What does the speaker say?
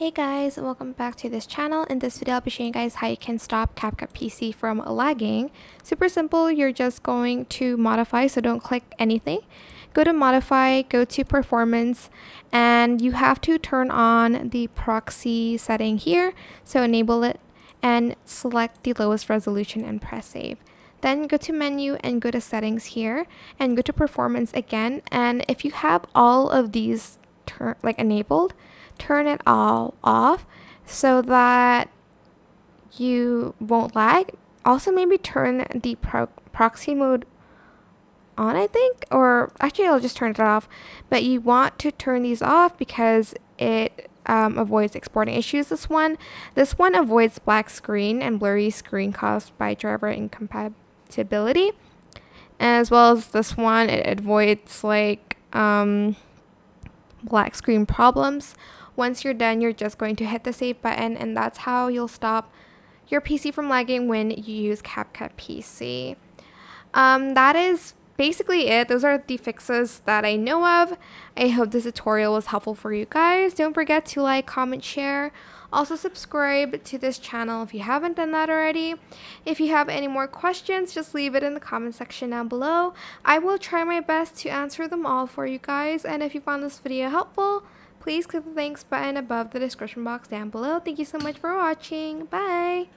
Hey guys, welcome back to this channel. In this video, I'll be showing you guys how you can stop CapCut PC from lagging. Super simple, you're just going to modify, so don't click anything. Go to modify, go to performance, and you have to turn on the proxy setting here. So enable it and select the lowest resolution and press save. Then go to menu and go to settings here and go to performance again. And if you have all of these like enabled, turn it all off so that you won't lag. Also, maybe turn the pro proxy mode on, I think, or actually, I'll just turn it off. But you want to turn these off because it um, avoids exporting issues. This one, this one avoids black screen and blurry screen caused by driver incompatibility, as well as this one, it avoids like um, black screen problems once you're done, you're just going to hit the save button and that's how you'll stop your PC from lagging when you use CapCut PC. Um, that is basically it. Those are the fixes that I know of. I hope this tutorial was helpful for you guys. Don't forget to like, comment, share. Also subscribe to this channel if you haven't done that already. If you have any more questions, just leave it in the comment section down below. I will try my best to answer them all for you guys. And if you found this video helpful, please click the thanks button above the description box down below. Thank you so much for watching. Bye!